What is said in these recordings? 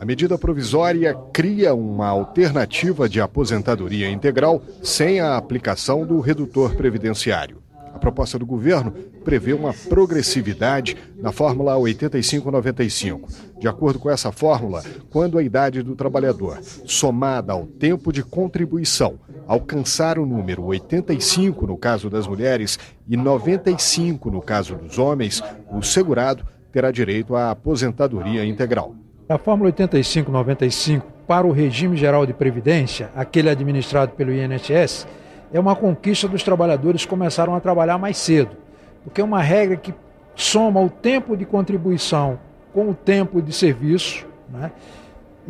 A medida provisória cria uma alternativa de aposentadoria integral sem a aplicação do redutor previdenciário. A proposta do governo prevê uma progressividade na fórmula 8595. De acordo com essa fórmula, quando a idade do trabalhador, somada ao tempo de contribuição, alcançar o número 85 no caso das mulheres e 95 no caso dos homens, o segurado terá direito à aposentadoria integral. A Fórmula 8595 para o regime geral de previdência, aquele administrado pelo INSS, é uma conquista dos trabalhadores que começaram a trabalhar mais cedo, porque é uma regra que soma o tempo de contribuição com o tempo de serviço, né?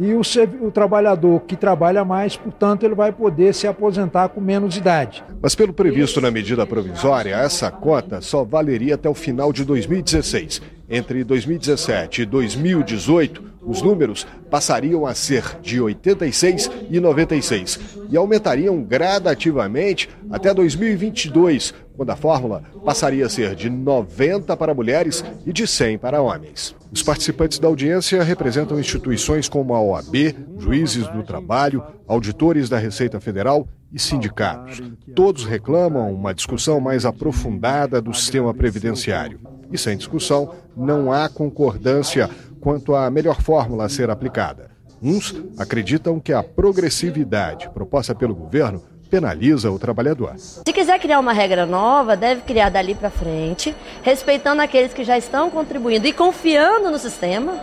E o, o, trabalhador que trabalha mais, portanto, ele vai poder se aposentar com menos idade. Mas, pelo previsto na medida provisória, essa cota só valeria até o final de 2016. Entre 2017 e 2018, os números passariam a ser de 86 e 96 e aumentariam gradativamente até 2022, quando a fórmula passaria a ser de 90 para mulheres e de 100 para homens. Os participantes da audiência representam instituições como a OAB, juízes do trabalho, auditores da Receita Federal e sindicatos. Todos reclamam uma discussão mais aprofundada do sistema previdenciário. E sem discussão, não há concordância quanto à melhor fórmula a ser aplicada. Uns acreditam que a progressividade proposta pelo governo penaliza o trabalhador. Se quiser criar uma regra nova, deve criar dali para frente, respeitando aqueles que já estão contribuindo e confiando no sistema,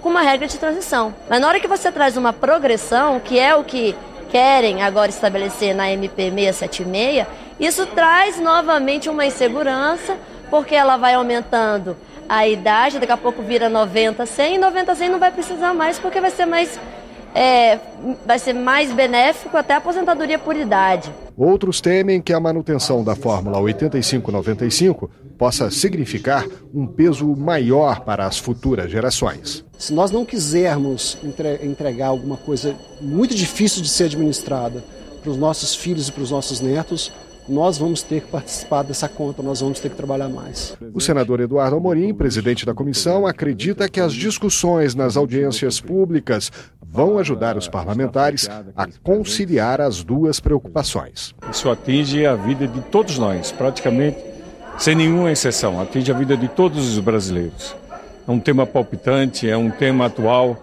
com uma regra de transição. Mas na hora que você traz uma progressão, que é o que querem agora estabelecer na MP 676, isso traz novamente uma insegurança, porque ela vai aumentando a idade, daqui a pouco vira 90, 100, e 90, 100 não vai precisar mais, porque vai ser mais é, vai ser mais benéfico até a aposentadoria por idade. Outros temem que a manutenção da Fórmula 8595 possa significar um peso maior para as futuras gerações. Se nós não quisermos entregar alguma coisa muito difícil de ser administrada para os nossos filhos e para os nossos netos, nós vamos ter que participar dessa conta, nós vamos ter que trabalhar mais. O senador Eduardo Amorim, presidente da comissão, acredita que as discussões nas audiências públicas vão ajudar os parlamentares a conciliar as duas preocupações. Isso atinge a vida de todos nós, praticamente sem nenhuma exceção, atinge a vida de todos os brasileiros. É um tema palpitante, é um tema atual,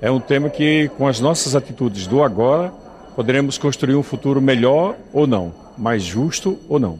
é um tema que, com as nossas atitudes do agora, poderemos construir um futuro melhor ou não, mais justo ou não.